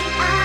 I